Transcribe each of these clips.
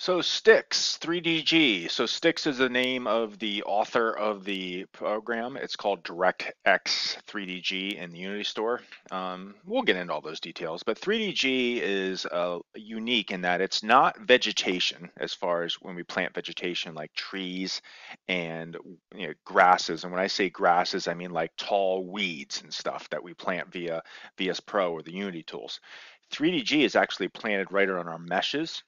So Stix 3DG. So Stix is the name of the author of the program. It's called DirectX 3DG in the Unity store. Um, we'll get into all those details, but 3DG is uh, unique in that it's not vegetation as far as when we plant vegetation like trees and you know, grasses. And when I say grasses, I mean like tall weeds and stuff that we plant via VS Pro or the Unity tools. 3DG is actually planted right on our meshes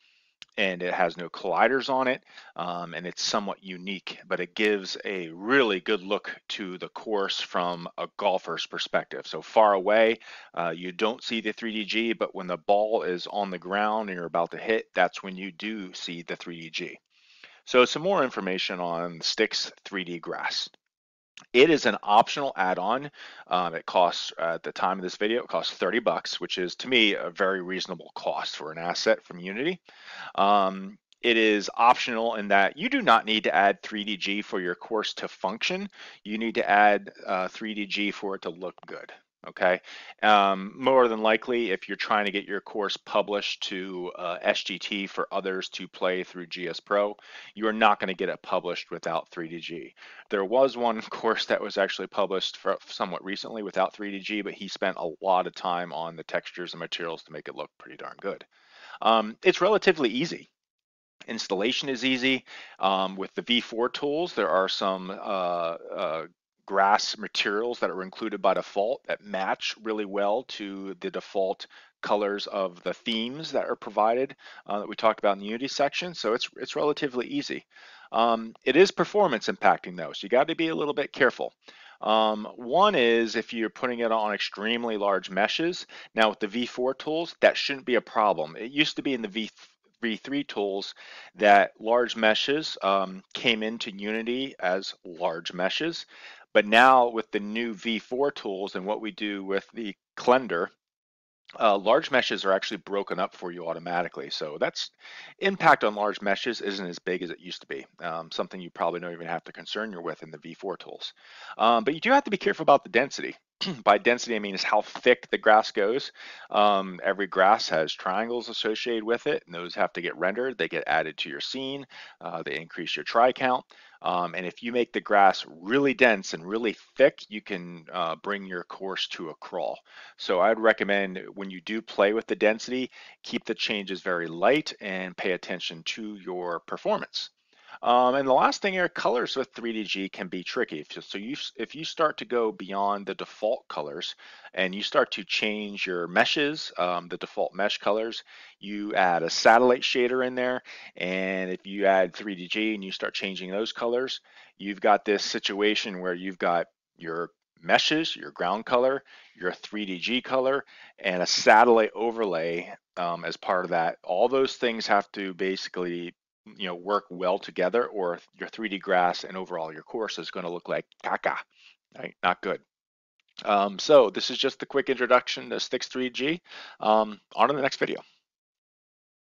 and it has no colliders on it um, and it's somewhat unique but it gives a really good look to the course from a golfer's perspective. So far away uh, you don't see the 3dg but when the ball is on the ground and you're about to hit that's when you do see the 3dg so some more information on Stix 3d grass it is an optional add-on. Um, it costs uh, at the time of this video, it costs 30 bucks, which is to me a very reasonable cost for an asset from Unity. Um, it is optional in that you do not need to add 3DG for your course to function. You need to add uh, 3DG for it to look good okay? Um, more than likely, if you're trying to get your course published to uh, SGT for others to play through GS Pro, you are not going to get it published without 3DG. There was one course that was actually published for somewhat recently without 3DG, but he spent a lot of time on the textures and materials to make it look pretty darn good. Um, it's relatively easy. Installation is easy. Um, with the V4 tools, there are some uh, uh, grass materials that are included by default that match really well to the default colors of the themes that are provided uh, that we talked about in the Unity section. So it's, it's relatively easy. Um, it is performance impacting though, so you got to be a little bit careful. Um, one is if you're putting it on extremely large meshes. Now with the V4 tools, that shouldn't be a problem. It used to be in the V V3 tools that large meshes um, came into Unity as large meshes. But now with the new V4 tools and what we do with the Blender, uh, large meshes are actually broken up for you automatically. So that's impact on large meshes isn't as big as it used to be. Um, something you probably don't even have to concern you with in the V4 tools. Um, but you do have to be careful about the density. By density, I mean is how thick the grass goes. Um, every grass has triangles associated with it, and those have to get rendered. They get added to your scene. Uh, they increase your tri count. Um, and if you make the grass really dense and really thick, you can uh, bring your course to a crawl. So I'd recommend when you do play with the density, keep the changes very light and pay attention to your performance. Um, and the last thing here, colors with 3DG can be tricky. So you, if you start to go beyond the default colors and you start to change your meshes, um, the default mesh colors, you add a satellite shader in there. And if you add 3DG and you start changing those colors, you've got this situation where you've got your meshes, your ground color, your 3DG color, and a satellite overlay um, as part of that. All those things have to basically you know work well together or your 3D grass and overall your course is going to look like caca, right? Not good. Um, so this is just a quick introduction to Stix 3G. Um, on to the next video.